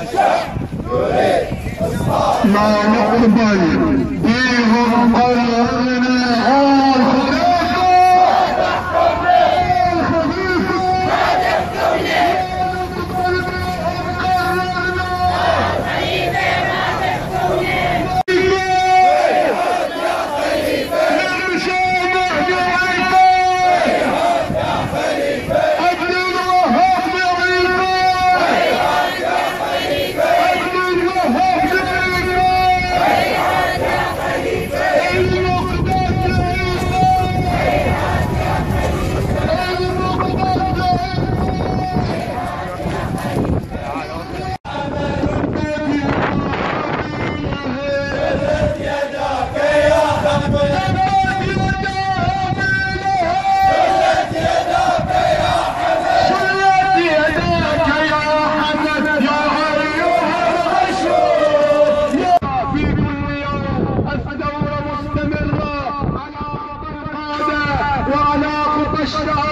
Now, now, everybody. وعلى خطى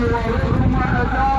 ثم أتاهم